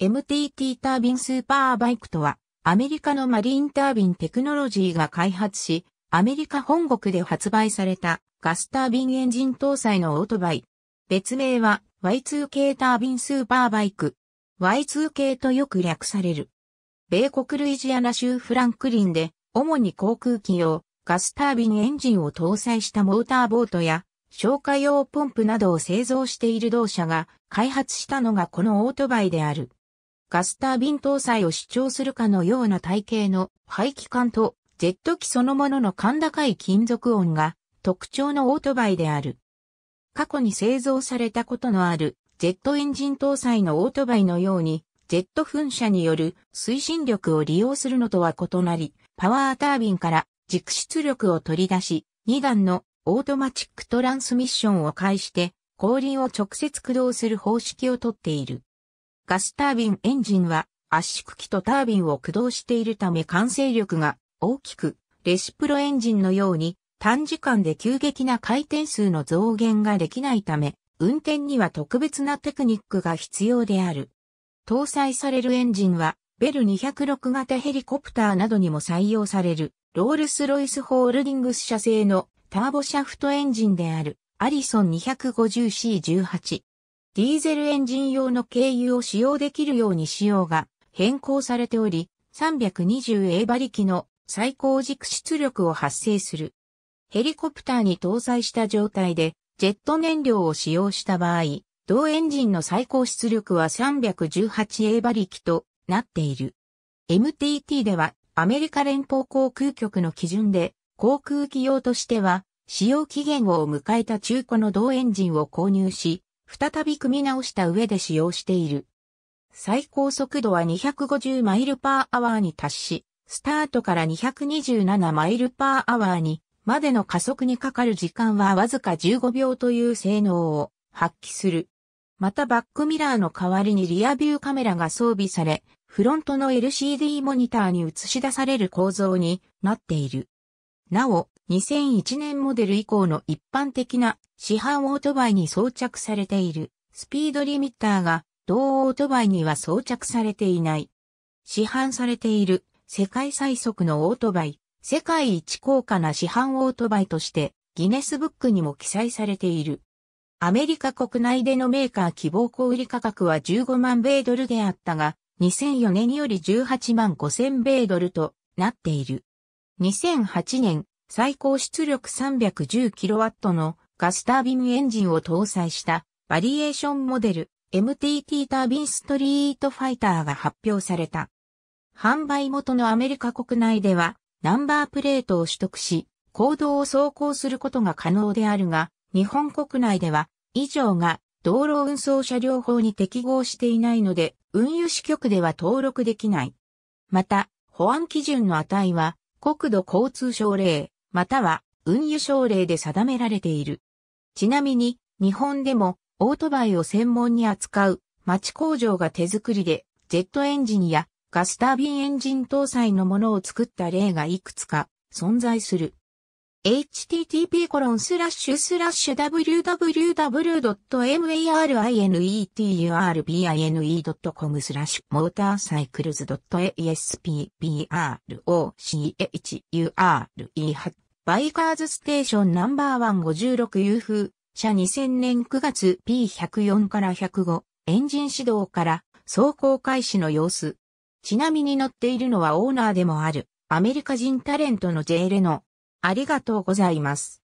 MTT タービンスーパーバイクとは、アメリカのマリンタービンテクノロジーが開発し、アメリカ本国で発売されたガスタービンエンジン搭載のオートバイ。別名は Y2K タービンスーパーバイク。Y2K とよく略される。米国ルイジアナ州フランクリンで、主に航空機用、ガスタービンエンジンを搭載したモーターボートや、消火用ポンプなどを製造している同社が開発したのがこのオートバイである。ガスタービン搭載を主張するかのような体型の排気管とジェット機そのものの甲高い金属音が特徴のオートバイである。過去に製造されたことのあるジェットエンジン搭載のオートバイのように、ジェット噴射による推進力を利用するのとは異なり、パワータービンから軸出力を取り出し、2段のオートマチックトランスミッションを介して後輪を直接駆動する方式をとっている。ガスタービンエンジンは圧縮機とタービンを駆動しているため完成力が大きく、レシプロエンジンのように短時間で急激な回転数の増減ができないため、運転には特別なテクニックが必要である。搭載されるエンジンは、ベル206型ヘリコプターなどにも採用される、ロールスロイスホールディングス社製のターボシャフトエンジンである、アリソン 250C18。ディーゼルエンジン用の軽油を使用できるように仕様が変更されており、320A 馬力の最高軸出力を発生する。ヘリコプターに搭載した状態で、ジェット燃料を使用した場合、同エンジンの最高出力は 318A 馬力となっている。MTT ではアメリカ連邦航空局の基準で航空機用としては使用期限を迎えた中古の同エンジンを購入し、再び組み直した上で使用している。最高速度は250 mile per hour に達し、スタートから227 mile per hour にまでの加速にかかる時間はわずか15秒という性能を発揮する。またバックミラーの代わりにリアビューカメラが装備され、フロントの LCD モニターに映し出される構造になっている。なお、2001年モデル以降の一般的な市販オートバイに装着されているスピードリミッターが同オートバイには装着されていない。市販されている世界最速のオートバイ世界一高価な市販オートバイとしてギネスブックにも記載されている。アメリカ国内でのメーカー希望小売価格は15万米ドルであったが、2004年より18万5000米ドルとなっている。2008年、最高出力 310kW のガスタービンエンジンを搭載したバリエーションモデル MTT タービンストリートファイターが発表された。販売元のアメリカ国内ではナンバープレートを取得し、行動を走行することが可能であるが、日本国内では、以上が道路運送車両法に適合していないので、運輸支局では登録できない。また、保安基準の値は、国土交通省令、または運輸省令で定められている。ちなみに、日本でも、オートバイを専門に扱う、町工場が手作りで、ジェットエンジンやガスタービンエンジン搭載のものを作った例がいくつか存在する。http://www.marineturbine.com スラッシュモーターサイクルズ .aspbrochure バイカーズステーションナンバーワン56 u 風車2000年9月 P104 から105エンジン始動から走行開始の様子。ちなみに乗っているのはオーナーでもある。アメリカ人タレントのジェイレノ。ありがとうございます。